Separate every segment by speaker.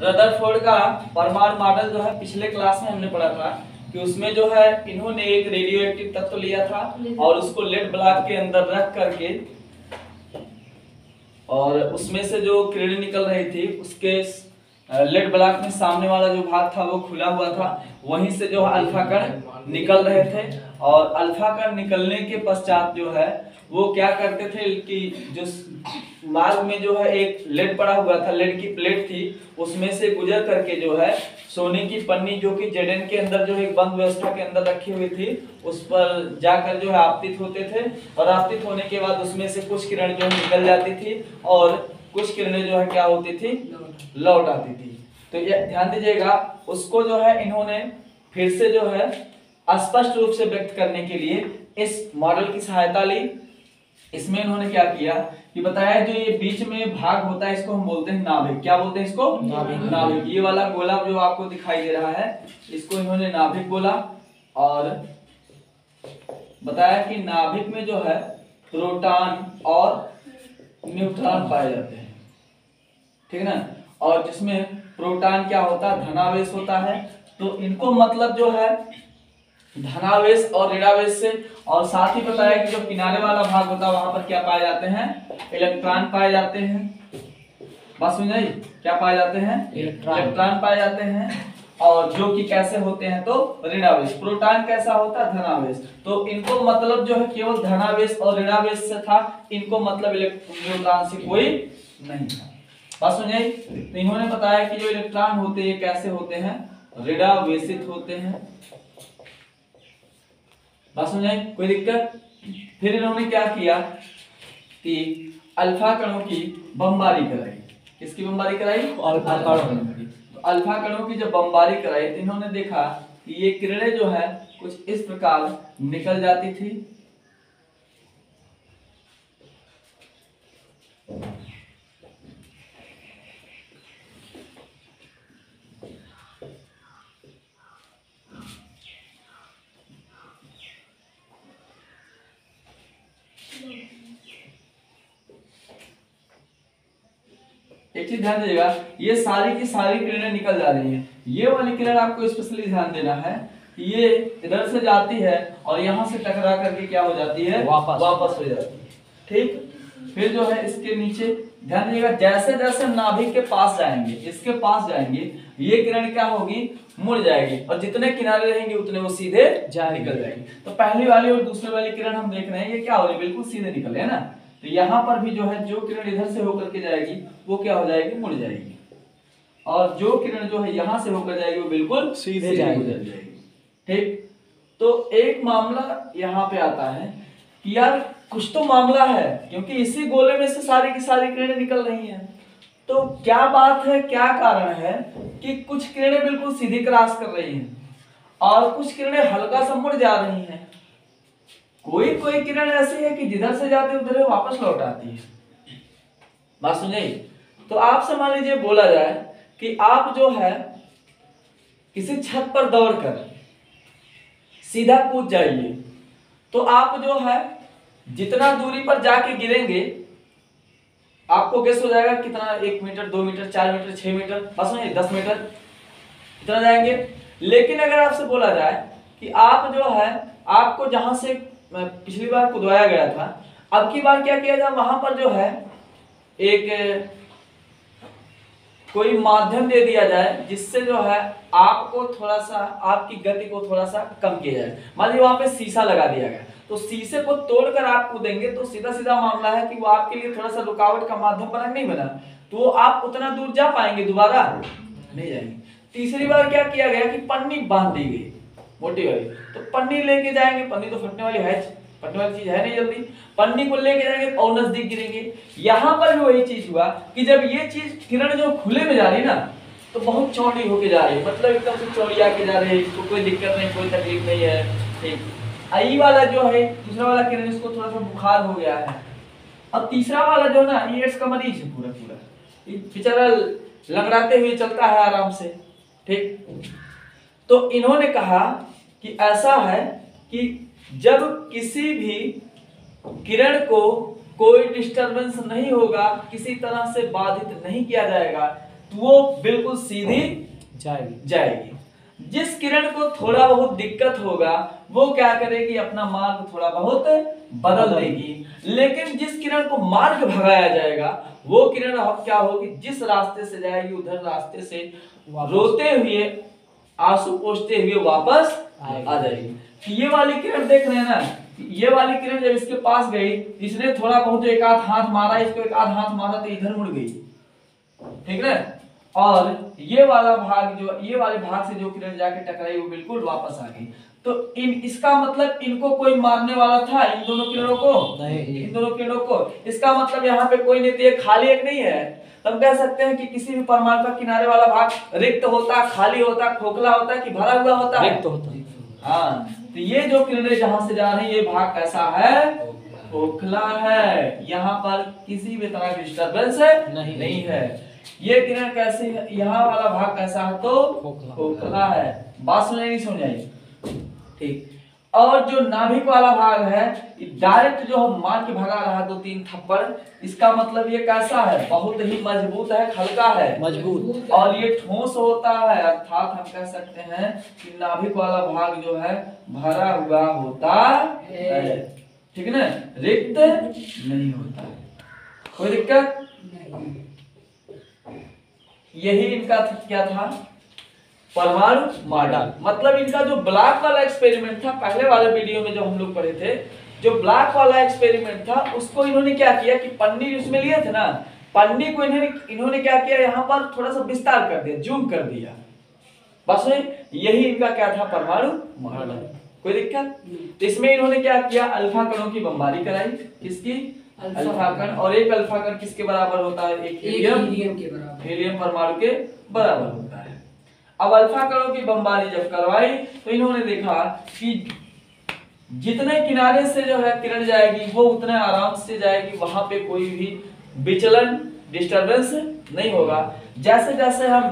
Speaker 1: Rutherford का परमाणु model जो है, पिछले क्लास में हमने पढ़ा था कि उसमें जो है, इन्होंने एक रेडियो एक्टिव तत्व लिया था और उसको लेड ब्लॉक के अंदर रख करके और उसमें से जो किरणें निकल रही थी, उसके लेड ब्लॉक में सामने वाला जो भाग था, वो खुला हुआ था। वहीं से जो अल्फ़ा कण निकल रहे थे और अल्फ़ा कण निकलने के पश्चात जो है वो क्या करते थे कि जो मार्ग में जो है एक लेड पड़ा हुआ था लेड की प्लेट थी, उसमें से गुजर करके जो है सोने की पन्नी जो कि जेडन के अंदर जो है बंद व्यवस्था के अंदर रखी हुई थी, उस पर जाकर जो है आपतित होते थे और आपतित होने के बाद उसमें से कुछ किरण जो है निकल जाती थी और कुछ किरणें जो है क्या होती थी? लौट आती थी। तो ये ध्यान दीजिएगा, उसको जो है इन्होंने फिर से जो है स्पष्ट रूप से व्यक्त करने के लिए इस मॉडल की सहायता ली। इसमें इन्होंने क्या किया कि बताया जो ये बीच में भाग होता है इसको हम बोलते हैं नाभिक। क्या बोलते हैं इसको?
Speaker 2: नाभिक।
Speaker 1: नाभिक। ये वाला गोला जो आपको दिखाई दे रहा है इसको इन्होंने नाभिक बोला और बताया कि नाभिक में जो है प्रोटॉन और न्यूट्रॉन पाए जाते हैं। ठीक है ना? और जिसमें प्रोटॉन क्या होता है? धनावेश होता है। तो इनको मतलब जो है धनावेश और ऋणावेश से। और साथ ही बताया कि जो किनारे वाला भाग होता है वहाँ पर क्या पाए जाते हैं? इलेक्ट्रॉन पाए जाते हैं। बात समझ आई? क्या पाए जाते हैं?
Speaker 2: इलेक्ट्रॉन।
Speaker 1: इलेक्ट्रॉन पाए जाते हैं। और जो कि कैसे होते हैं तो ऋणावेश। प्रोटॉन कैसा होता है? धनावेश। तो इनको मतलब जो है केवल धनावेश और ऋणावेश से था। इनको मतलब इलेक्ट्रॉन से कोई नहीं था। बात समझ तो इन्होंने बताया कि जो इलेक्ट्रॉन होते हैं कैसे होते हैं? ऋणावेशित होते हैं। बात समझ आई कोई दिक्कत? फिर इन्होंने क्या किया कि अल्फ़ा कणों की बमबारी कराई। किसकी बमबारी कराई?
Speaker 2: अल्फ़ा कणों
Speaker 1: की। तो अल्फ़ा कणों की जब बमबारी कराई तो इन्होंने देखा कि ये किरणें जो है कुछ इस प्रकार निकल जाती थी। चीज़ ध्यान दीजिएगा ये सारी की सारी किरणें निकल जा रही हैं। ये वाली किरण आपको स्पेशली ध्यान देना है ये इधर से जाती है और यहाँ से टकरा करके क्या हो जाती है?
Speaker 2: वापस।
Speaker 1: वापस हो जाती है। ठीक? फिर जो है इसके नीचे ध्यान दीजिएगा जैसे जैसे नाभिक के पास जाएँगे इसके पास जाएँगे ये किरण क्या होगी? मुड़ जाएगी। और जितने किनारे रहेंगे उतने वो सीधे
Speaker 2: जाएँगे।
Speaker 1: निकल जाएँगे। तो पहली वाली और दूसरी वाली किरण हम देख रहे हैं ये क्या हो रही है? बिल्कुल सीधे निकल रहे हैं ना? तो यहाँ पर भी जो है जो किरण इधर से होकर के जाएगी वो क्या हो जाएगी? मुड़ जाएगी। और जो किरण जो है यहाँ से होकर जाएगी वो बिल्कुल
Speaker 2: सीधे जाएगी।
Speaker 1: गुजर जाएगी। ठीक? तो एक मामला यहाँ पे आता है कि यार कुछ तो मामला है क्योंकि इसी गोले में से सारी की सारी किरणें निकल रही हैं। तो क्या बात है क्या कारण है कि कुछ किरणें बिल्कुल सीधी क्रॉस कर रही हैं? और कुछ किरणें हल्का सा मुड़ जा रही हैं। कोई कोई किरण ऐसी है कि जिधर से जाती उधर वापस लौट आती है। बात सुनिए तो आपसे मान लीजिए, बोला जाए कि आप जो है, किसी छत पर दौड़ कर सीधा कूद जाइए। तो आप जो है, जितना दूरी पर जाके गिरेंगे, आपको गेस हो जाएगा कितना, एक मीटर, दो मीटर, चार मीटर, छह मीटर बस नहीं दस मीटर, इतना जाएँगे। लेकिन अगर आपसे बोला जाए कि आप जो है, आपको जहाँ से पिछली बार कुदवाया गया था। अब की बार क्या किया जाए, वहाँ पर जो है, एक, कोई माध्यम दे दिया जाए, जिससे जो है, आपको थोड़ा सा आपकी गति को थोड़ा सा कम किया जाए। मान लीजिए वहाँ पे शीशा लगा दिया गया तो शीशे को तोड़कर आप कूदेंगे तो सीधा सीधा मामला है कि वो आपके लिए थोड़ा सा रुकावट का माध्यम बना नहीं बना। तो आप उतना दूर जा पाएँगे, दोबारा नहीं जाएँगे। तीसरी बार क्या किया गया कि पन्नी बाँध दी गई। मोटी वाली तो पन्नी लेके जाएँगे। पन्नी तो फटने वाली है, फटने वाली चीज़ है नहीं जल्दी। पन्नी को लेके जाएँगे और नज़दीक गिरेंगे। यहाँ पर भी वही चीज़ हुआ कि जब ये चीज़ किरण जो खुले में जा रही ना तो बहुत चौड़ी होके जा रही है। मतलब एकदम से चौड़ी आके जा रही है। इसको कोई दिक्कत नहीं, कोई तकलीफ़ नहीं है। ठीक। आई वाला जो है, दूसरा वाला किरण, इसको थोड़ा सा बुखार हो गया है। अब तीसरा वाला जो ना, ये एड्स का मरीज़ है पूरा पूरा बेचारा लंगड़ाते हुए चलता है आराम से। ठीक। तो इन्होंने कहा कि ऐसा है कि जब किसी भी किरण को कोई डिस्टरबेंस नहीं होगा किसी तरह से बाधित नहीं किया जाएगा तो वो बिल्कुल सीधी
Speaker 2: जाएगी।
Speaker 1: जाएगी। जिस किरण को थोड़ा बहुत दिक्कत होगा वो क्या करेगी? अपना मार्ग थोड़ा बहुत बदल देगी। लेकिन जिस किरण को मार्ग भगाया जाएगा वो किरण अब क्या होगी? जिस रास्ते से जाएगी उधर रास्ते से रोते हुए आँसू पोछते हुए वापस आ जाएगी। तो ये वाली किरण देख रहे हैं ना ये वाली किरण जब इसके पास गई इसने थोड़ा बहुत एक आध हाथ मारा इसको एक आध हाथ मारा तो इधर मुड़ गई। ठीक है और ये वाला भाग जो ये वाले भाग से जो किरण जाके टकराई वो बिल्कुल वापस आ गई। तो इन इसका मतलब इनको कोई मारने वाला था इन दोनों किरणों को?
Speaker 2: नहीं।
Speaker 1: इन दोनों किरणों को? इसका मतलब यहाँ पे कोई नहीं तो ये खाली एक नहीं है। तो हम कह सकते हैं कि किसी भी परमाणु का किनारे वाला भाग रिक्त होता खाली होता खोखला होता कि भरा हुआ होता? है
Speaker 2: रिक्त होता। है
Speaker 1: हाँ तो ये जो किरणें जहाँ से जा रही है ये भाग कैसा है? खोखला है। यहाँ पर किसी भी तरह की डिस्टर्बेंस
Speaker 2: नहीं।
Speaker 1: नहीं है। ये किरण कैसे यहाँ वाला भाग कैसा है? तो
Speaker 2: खोखला।
Speaker 1: है। बात सुनाई नहीं समझाई ठीक। और जो नाभिक वाला भाग है डायरेक्ट जो हम मार के भगा रहा है दो तीन थप्पड़ इसका मतलब ये कैसा है? बहुत ही मज़बूत है हल्का है।
Speaker 2: मज़बूत।
Speaker 1: और ये ठोस होता है अर्थात हम कह सकते हैं कि नाभिक वाला भाग जो है भरा हुआ होता है। ठीक है ना? रिक्त नहीं होता। है कोई दिक्कत? यही इनका क्या था? परमाणु मॉडल मतलब इनका जो ब्लैक वाला एक्सपेरिमेंट था पहले वाले वीडियो में जो हम लोग पढ़े थे जो ब्लैक वाला एक्सपेरिमेंट था उसको इन्होंने क्या किया कि पन्नी उसमें लिए थे ना पन्नी को इन्होंने इन्होंने क्या किया यहाँ पर थोड़ा सा विस्तार कर दिया जूम कर दिया। बस यही इनका क्या था परमाणु मॉडल कोई दिक्कत? इसमें इन्होंने क्या किया अल्फ़ा कणों की बमबारी कराई। किसकी?
Speaker 3: अल्फ़ा
Speaker 1: कण। और एक अल्फ़ा कण किसके बराबर होता है? एक
Speaker 3: एक
Speaker 1: हीलियम।
Speaker 3: हीलियम के बराबर।
Speaker 1: हीलियम परमाणु के बराबर होता है। अब अल्फ़ा कणों की बमबारी जब करवाई तो इन्होंने देखा कि जितने किनारे से जो है किरण जाएगी वो उतने आराम से जाएगी वहाँ पे कोई भी विचलन डिस्टरबेंस नहीं होगा। जैसे जैसे हम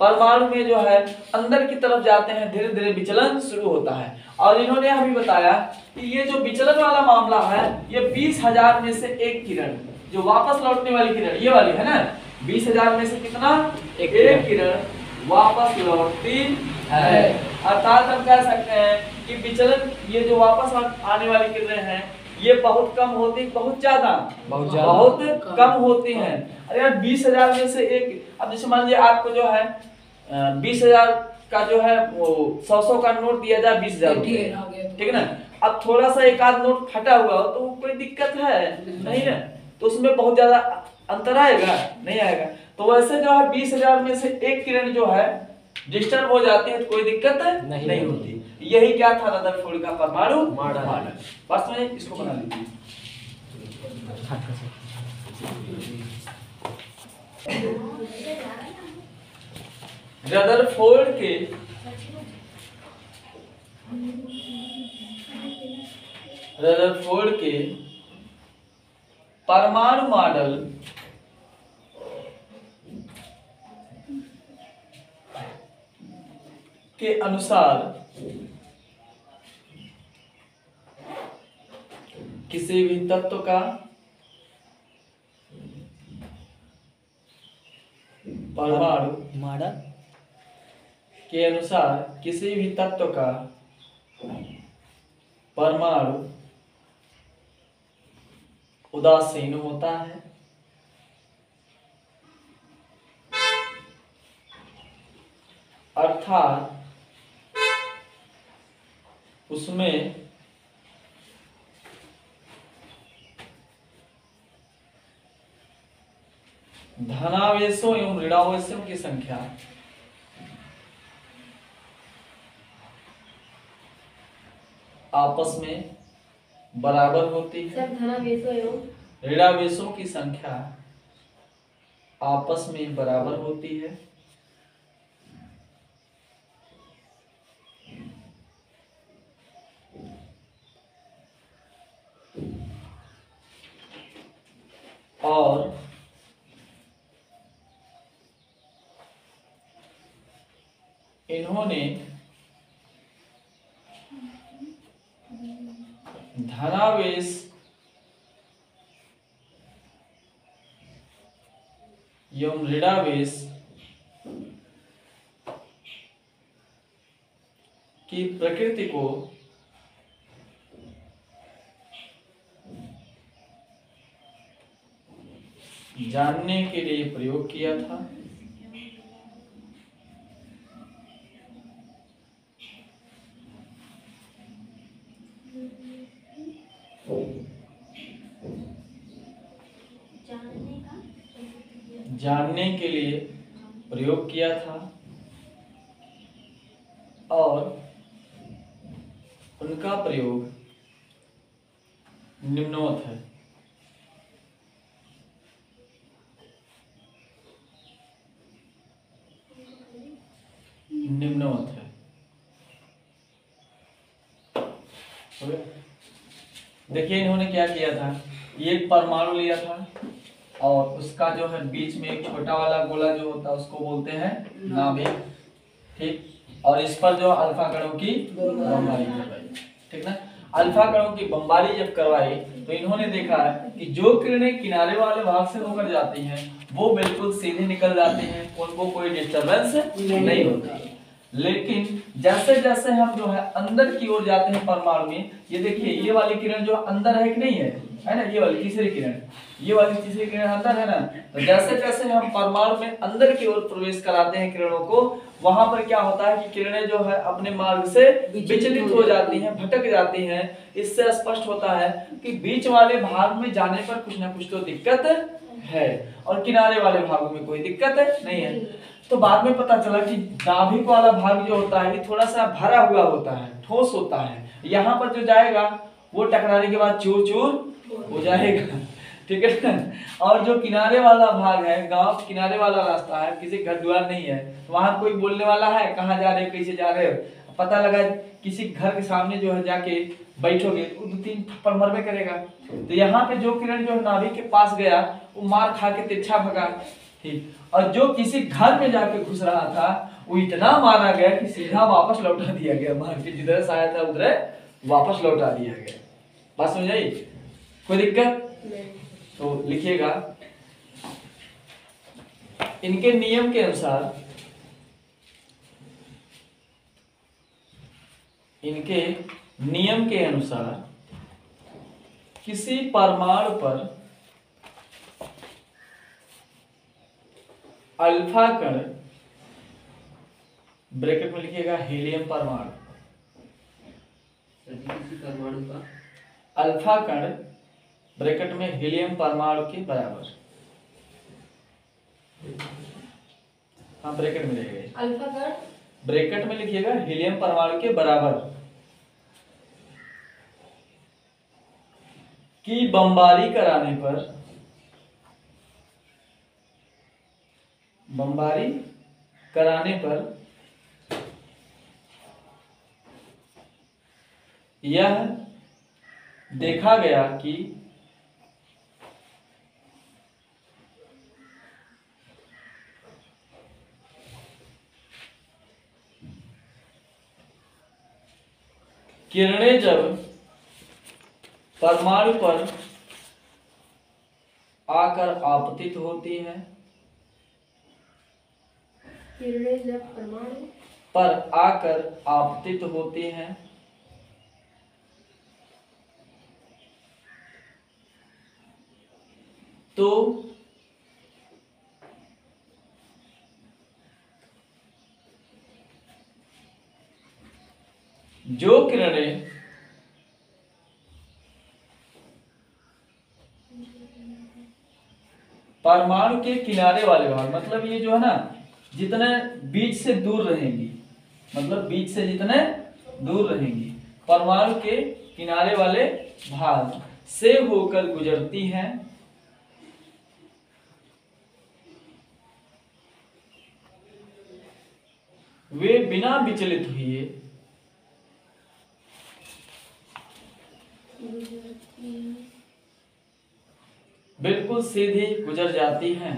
Speaker 1: परमाणु में जो है अंदर की तरफ़ जाते हैं धीरे धीरे विचलन शुरू होता है। और इन्होंने अभी बताया कि ये जो विचलन वाला मामला है ये बीस हज़ार में से एक किरण जो वापस लौटने वाली किरण ये वाली है ना? बीस हज़ार में से कितना?
Speaker 2: एक
Speaker 1: एक किरण। वापस लौटती है। अर्थात हम कह सकते हैं कि विचलन ये जो वापस आने वाली किरणें हैं ये बहुत कम होती बहुत ज़्यादा
Speaker 2: बहुत ज़्यादा।
Speaker 1: बहुत कम। होती हैं। अरे यार बीस हज़ार में से एक अब जैसे मान लीजिए आपको जो है बीस हज़ार का जो है वो सौ सौ का नोट दिया जाए बीस हज़ार
Speaker 3: ठीक है,
Speaker 1: है ना? अब थोड़ा सा एक आध नोट फटा हुआ हो तो कोई दिक्कत है नहीं ना तो उसमें बहुत ज़्यादा अंतर आएगा नहीं आएगा। तो वैसे जो है बीस हज़ार में से एक किरण जो है डिस्टर्ब हो जाती है तो कोई दिक्कत
Speaker 2: नहीं
Speaker 1: नहीं होती। यही क्या था रदरफोर्ड का परमाणु?
Speaker 2: मॉडल।
Speaker 1: बस में इसको बना लीजिए रदरफोर्ड के रदरफोर्ड के परमाणु मॉडल के अनुसार किसी भी तत्व का परमाणु
Speaker 2: मॉडल
Speaker 1: के अनुसार किसी भी तत्व का परमाणु उदासीन होता है। अर्थात उसमें धनावेशों एवं ऋणावेशों की संख्या। आपस में बराबर होती है।
Speaker 4: सर धनावेशो एवं
Speaker 1: ऋणावेशों की संख्या आपस में बराबर होती है। और इन्होंने धनावेश एवं ऋणावेश की प्रकृति को जानने के लिए प्रयोग किया था
Speaker 4: जानने का
Speaker 1: जानने के लिए प्रयोग किया था और उनका प्रयोग निम्नवत है निम्नवत है हो गया? देखिए इन्होंने क्या किया था? ये एक परमाणु लिया था और उसका जो है बीच में एक छोटा वाला गोला जो होता है उसको बोलते हैं नाभिक ठीक? और इस पर जो अल्फ़ा कणों की बमबारी करवाई ठीक ना? अल्फ़ा कणों की बमबारी जब करवाई तो इन्होंने देखा है कि जो किरणें किनारे वाले भाग से होकर जाती हैं वो बिल्कुल सीधे निकल जाती हैं उनको कोई डिस्टरबेंस नहीं होता। लेकिन जैसे जैसे हम जो है अंदर की ओर जाते हैं परमाणु में ये देखिए ये वाली किरण जो अंदर है कि नहीं है? है ना? ये वाली तीसरी किरण। ये वाली तीसरी किरण अंदर है ना? तो जैसे जैसे हम परमाणु में अंदर की ओर प्रवेश कराते हैं किरणों को वहाँ पर क्या होता है कि किरणें जो है अपने मार्ग से विचलित हो जाती हैं भटक जाती हैं। इससे स्पष्ट होता है कि बीच वाले भाग में जाने पर कुछ ना कुछ तो दिक्कत है। और किनारे वाले भागों में कोई दिक्कत है? नहीं है। तो बाद में पता चला कि नाभिक वाला भाग जो होता है, ये थोड़ा सा भरा हुआ होता है, ठोस होता है। यहाँ पर जो जाएगा, वो टकराने के बाद चूर चूर हो जाएगा। ठीक है और जो किनारे वाला भाग है, गाँव, किनारे वाला रास्ता है, किसी घर द्वार नहीं है, वहाँ कोई बोलने वाला है, कहाँ जा रहे हो? कैसे जा रहे हो? पता लगा किसी घर के सामने जो है जाके बैठोगे तो दो तीन थप्पड़ मरबे करेगा। तो यहाँ पे जो किरण जो नाभिक के पास गया वो मार खा के तिरछा भगा। ठीक। और जो किसी घर में जाके घुस रहा था वो इतना मारा गया कि सीधा वापस लौटा दिया गया। मार के जिधर से आया था उधर वापस लौटा दिया गया। बात समझ आई? कोई दिक्कत? तो लिखिएगा। इनके नियम के अनुसार इनके नियम के अनुसार किसी परमाणु पर अल्फ़ा कण ब्रैकेट में लिखिएगा हीलियम परमाणु।
Speaker 2: किसी परमाणु का
Speaker 1: अल्फ़ा कण ब्रैकेट में हीलियम परमाणु के बराबर। हाँ ब्रैकेट में लिखिएगा
Speaker 4: अल्फ़ा कण
Speaker 1: ब्रैकेट में लिखिएगा हीलियम परमाणु के बराबर। की बमबारी कराने पर बमबारी कराने पर यह देखा गया कि किरणें जब परमाणु पर आकर आपतित होती है।
Speaker 4: किरणें जब परमाणु
Speaker 1: पर आकर आपतित होती है। तो जो किरणें परमाणु के किनारे वाले भाग मतलब ये जो है ना, जितने बीच से दूर रहेंगी मतलब बीच से जितने दूर रहेंगी, परमाणु के किनारे वाले भाग से होकर गुजरती हैं। वे बिना विचलित हुए बिल्कुल सीधी गुजर जाती हैं।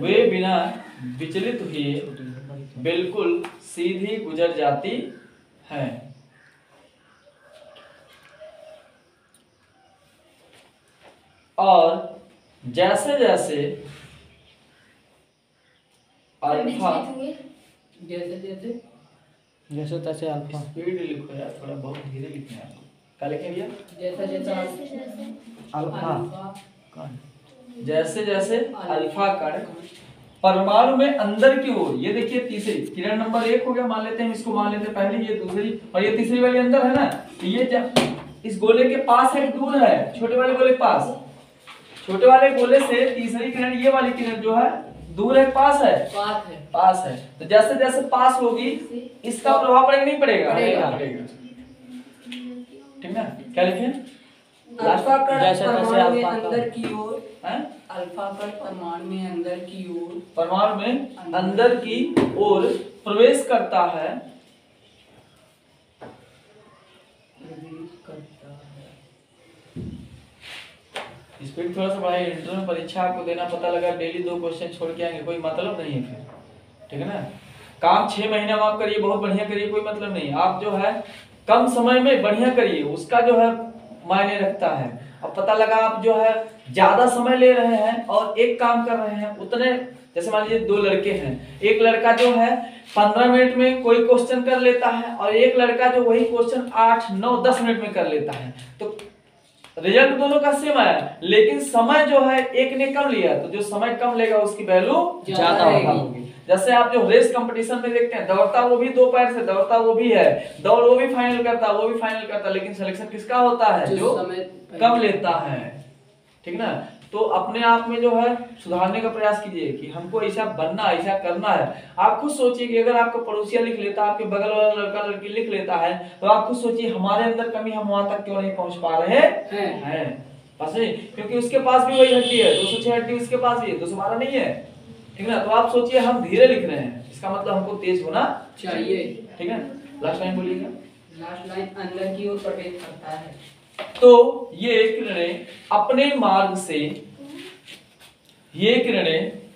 Speaker 1: वे बिना विचलित हुए बिल्कुल सीधी गुजर जाती हैं। और जैसे जैसे अल्फ़ा
Speaker 2: जैसे जैसे। जैसे तैसे अल्फ़ा।
Speaker 1: स्पीड लिखो यार थोड़ा बहुत धीरे लिखना है आपको। क्या लिखें भैया?
Speaker 2: जैसे जैसे अल्फ़ा।
Speaker 1: जैसे जैसे अल्फ़ा। कण परमाणु में अंदर की ओर ये देखिए तीसरी। किरण नंबर एक हो गया मान लेते हैं इसको मान लेते हैं पहले ये दूसरी और ये तीसरी वाली अंदर है ना? तो ये जब इस गोले के पास है दूर है छोटे वाले गोले के पास। छोटे वाले गोले से तीसरी किरण ये वाली किरण जो है दूर है पास है?
Speaker 2: बात है।
Speaker 1: पास है। तो जैसे जैसे पास होगी इसका प्रभाव पड़ेगा नहीं पड़ेगा।
Speaker 2: पड़ेगा।
Speaker 1: ठीक ना? क्या लिखे?
Speaker 3: अल्फ़ा परमाणु में अंदर की ओर। अल्फ़ा कण परमाणु में अंदर की ओर।
Speaker 1: परमाणु में अंदर। की ओर प्रवेश करता है।
Speaker 3: प्रवेश करता है।
Speaker 1: स्पीड थोड़ा सा बढ़ाइए इंटर में परीक्षा आपको देना पता लगा डेली दो क्वेश्चन छोड़ के आएँगे कोई मतलब नहीं है फिर। ठीक है ना? काम छह महीने में आप करिए बहुत बढ़िया करिए कोई मतलब नहीं। आप जो है कम समय में बढ़िया करिए उसका जो है मायने रखता है। अब पता लगा आप जो है ज़्यादा समय ले रहे हैं और एक काम कर रहे हैं उतने जैसे मान लीजिए दो लड़के हैं। एक लड़का जो है पंद्रह मिनट में कोई क्वेश्चन कर लेता है और एक लड़का जो वही क्वेश्चन आठ नौ दस मिनट में कर लेता है। तो रिज़ल्ट दोनों का सेम आया लेकिन समय जो है एक ने कम लिया तो जो समय कम लेगा उसकी वैल्यू
Speaker 3: ज़्यादा
Speaker 1: होगी। जैसे आप जो रेस कंपटीशन में देखते हैं दौड़ता वो भी दो पैर से दौड़ता वो भी है। दौड़ वो भी फाइनल करता वो भी फाइनल करता लेकिन सिलेक्शन किसका होता है?
Speaker 3: जो
Speaker 1: कम लेता है। ठीक ना? तो अपने आप में जो है सुधारने का प्रयास कीजिए कि हमको ऐसा बनना ऐसा करना है। आप खुद सोचिए कि अगर आपका पड़ोसिया लिख लेता आपके बगल वाला लड़का लड़की लिख लेता है तो आप खुद सोचिए हमारे अंदर कमी हम वहाँ तक क्यों नहीं पहुँच पा रहे
Speaker 3: हैं।
Speaker 1: हैं? क्योंकि उसके पास भी वही हड्डी है दो सौ छह हड्डी उसके पास भी है दो सौ बारह नहीं है। ठीक है ना? तो आप सोचिए हम धीरे लिख रहे हैं। इसका मतलब हमको तेज होना
Speaker 3: चाहिए।
Speaker 1: ठीक है? लास्ट टाइम बोलिएगा।
Speaker 3: लास्ट लाइन अंदर की ओर प्रवेश करता है।
Speaker 1: तो ये किरणें अपने मार्ग से ये किरणें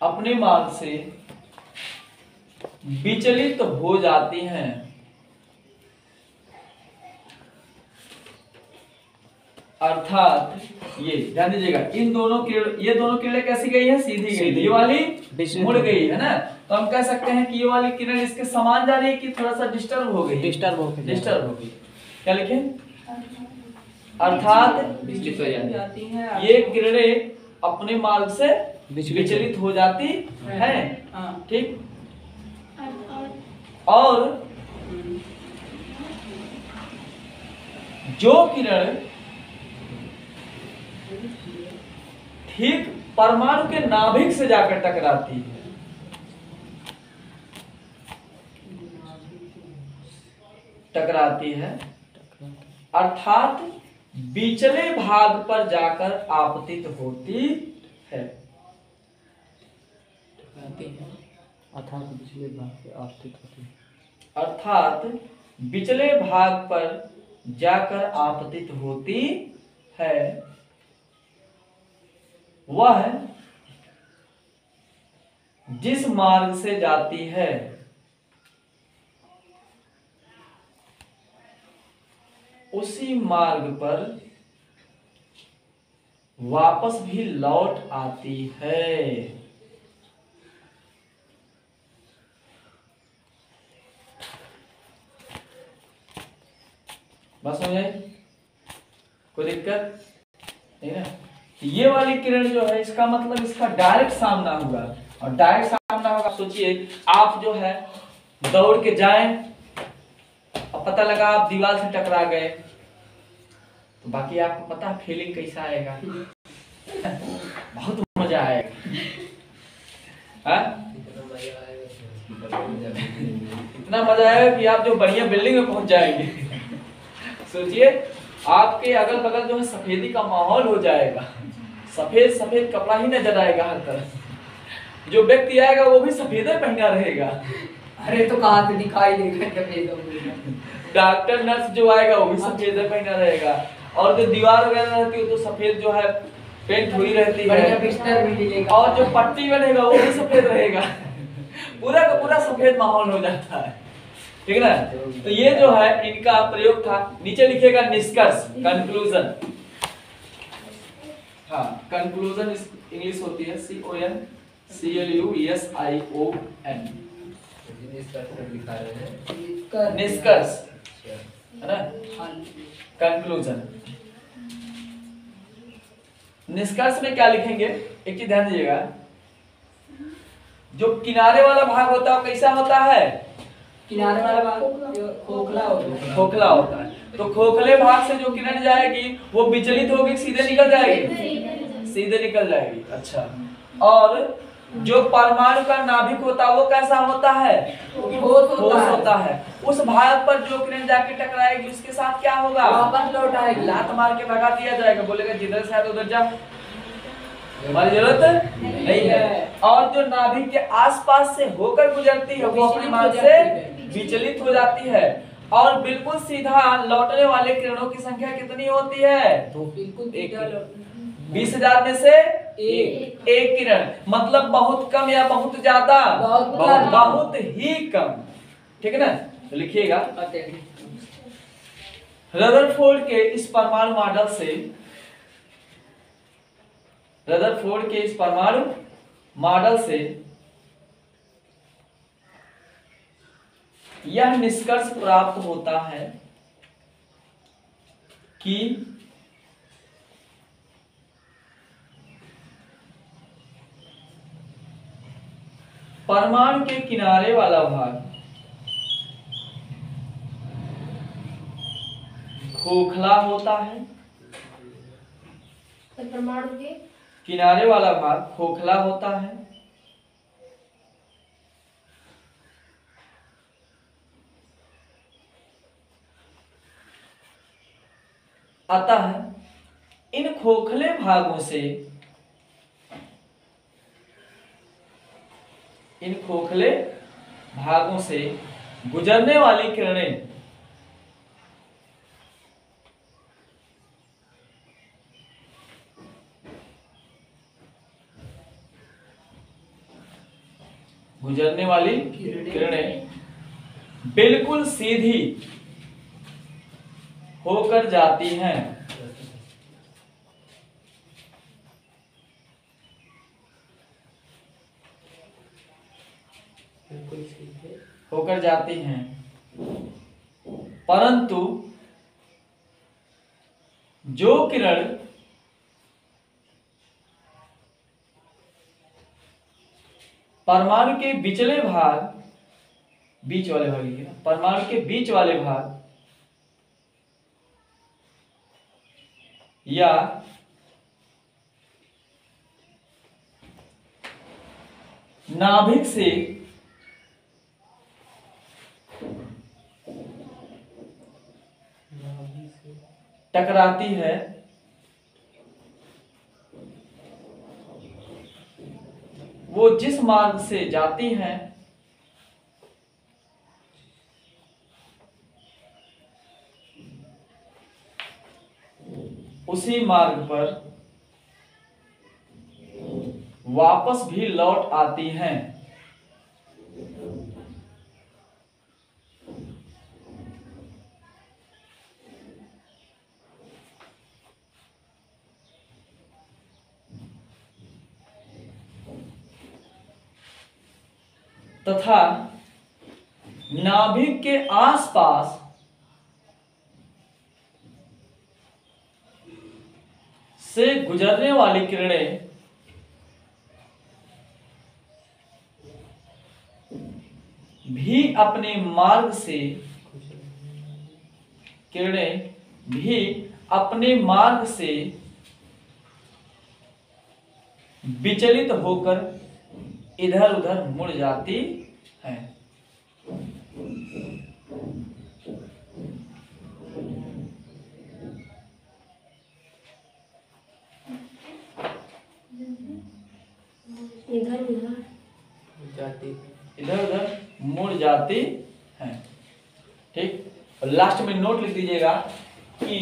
Speaker 1: अपने मार्ग से विचलित हो जाती हैं। अर्थात ये ध्यान दीजिएगा इन दोनों किरण ये दोनों किरणें कैसी गई है? सीधी गई ये वाली मुड़ गई है ना? तो हम कह सकते हैं कि ये वाली किरण इसके समान जा रही है कि थोड़ा सा डिस्टर्ब हो गई?
Speaker 2: डिस्टर्ब हो गई।
Speaker 1: डिस्टर्ब हो गई। क्या लिखे? अर्थात
Speaker 3: विचलित हो जाती है
Speaker 1: ये किरणें अपने मार्ग से
Speaker 2: विचलित
Speaker 1: विचलित हो जाती हैं।
Speaker 3: हाँ।
Speaker 1: ठीक?
Speaker 4: और
Speaker 1: जो किरण ठीक परमाणु के नाभिक से जाकर टकराती है। टकराती है। अर्थात बीचले भाग पर जाकर आपतित होती है।
Speaker 2: अर्थात पिछले भाग से आपतित होती है।
Speaker 1: अर्थात बिचले भाग पर जाकर आपतित होती है। वह जिस मार्ग से जाती है। उसी मार्ग पर वापस भी लौट आती है। बस जाए कोई दिक्कत? नहीं ना? ये वाली किरण जो है, इसका मतलब इसका डायरेक्ट सामना हुआ और डायरेक्ट सामना होगा, सोचिए, आप जो है, दौड़ के जाएँ और पता लगा आप दीवार से टकरा गए। तो बाकी आपको पता फीलिंग कैसा आएगा। बहुत मज़ा आएगा। हाँ? इतना मज़ा आएगा कि आप जो बढ़िया बिल्डिंग में पहुँच जाएँगे। सोचिए आपके अगल बगल जो है सफेदी का माहौल हो जाएगा। सफ़ेद सफ़ेद कपड़ा ही नज़र आएगा हर तरफ़। जो व्यक्ति आएगा वो भी सफ़ेद पहना रहेगा।
Speaker 3: अरे तो कहाँ से दिखाई देगा
Speaker 1: डॉक्टर नर्स जो आएगा वो भी सफ़ेद पहना रहेगा। और जो दीवार वगैरह रहती है तो सफ़ेद जो है पेंट हुई रहती है। और जो पट्टी बनेगा वो भी सफ़ेद रहेगा। पूरा का पूरा सफ़ेद माहौल हो जाता है। ठीक है ना? तो ये जो है, इनका प्रयोग था, नीचे लिखेगा निष्कर्ष कंक्लूजन हाँ कंक्लूजन इंग्लिश होती है C O N C L U S I O N निष्कर्ष। है ना? कंक्लूजन निष्कर्ष में क्या लिखेंगे? एक चीज़ ध्यान दीजिएगा। जो किनारे वाला भाग होता है कैसा होता है?
Speaker 3: किनारे वाला भाग खोखला। हो। गया
Speaker 1: खोखला होता है। तो खोखले भाग से जो किरण जाएगी वो विचलित होगी सीधे निकल जाएगी? सीधे निकल जाएगी। अच्छा। और जो परमाणु का नाभिक होता है वो कैसा होता है?
Speaker 3: ठोस होता
Speaker 1: होता है। उस भाग पर जो किरण जाके टकराएगी उसके साथ क्या होगा?
Speaker 3: वापस लौट आएगी।
Speaker 1: लात मार के भगा दिया जाएगा। बोलेगा जिधर से है तो उधर जा। हमारी ज़रूरत नहीं है। और जो नाभिक के आसपास से होकर गुजरती है वो अपने मार्ग से विचलित हो जाती है। और बिल्कुल सीधा लौटने वाले किरणों की संख्या कितनी होती है?
Speaker 3: तो बिल्कुल
Speaker 1: बीस हज़ार में से
Speaker 3: एक।
Speaker 1: एक। किरण। मतलब बहुत कम या बहुत ज़्यादा?
Speaker 3: बहुत
Speaker 1: बहुत, बहुत ही कम। ठीक है ना? तो लिखिएगा। रदरफोर्ड के इस परमाणु मॉडल से रदरफोर्ड के इस परमाणु मॉडल से यह निष्कर्ष प्राप्त होता है कि परमाणु के किनारे वाला भाग खोखला होता है।
Speaker 4: तो परमाणु के
Speaker 1: किनारे वाला भाग खोखला होता है। अतः इन खोखले भागों से, इन खोखले भागों से गुजरने वाली किरणें गुजरने वाली
Speaker 3: किरणें।
Speaker 1: बिल्कुल सीधी होकर जाती हैं।
Speaker 3: बिल्कुल सीधे।
Speaker 1: होकर जाती हैं। परंतु जो किरण परमाणु के बिचले भाग, बीच वाले भाग लिखिए, परमाणु के बीच वाले भाग, या नाभिक से टकराती है वो जिस मार्ग से जाती हैं उसी मार्ग पर वापस भी लौट आती हैं। तथा नाभिक के आसपास से गुजरने वाली किरणें भी अपने मार्ग से किरणें भी अपने मार्ग से विचलित होकर इधर उधर मुड़ जाती हैं।
Speaker 4: इधर उधर।
Speaker 3: जाती।
Speaker 1: इधर उधर। मुड़ जाती है। ठीक? लास्ट में नोट लिख दीजिएगा कि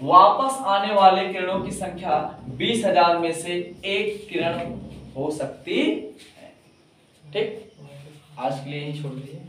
Speaker 1: वापस आने वाले किरणों की संख्या बीस हज़ार में से एक किरण हो सकती ठीक? आज के लिए ही छोड़ दीजिए।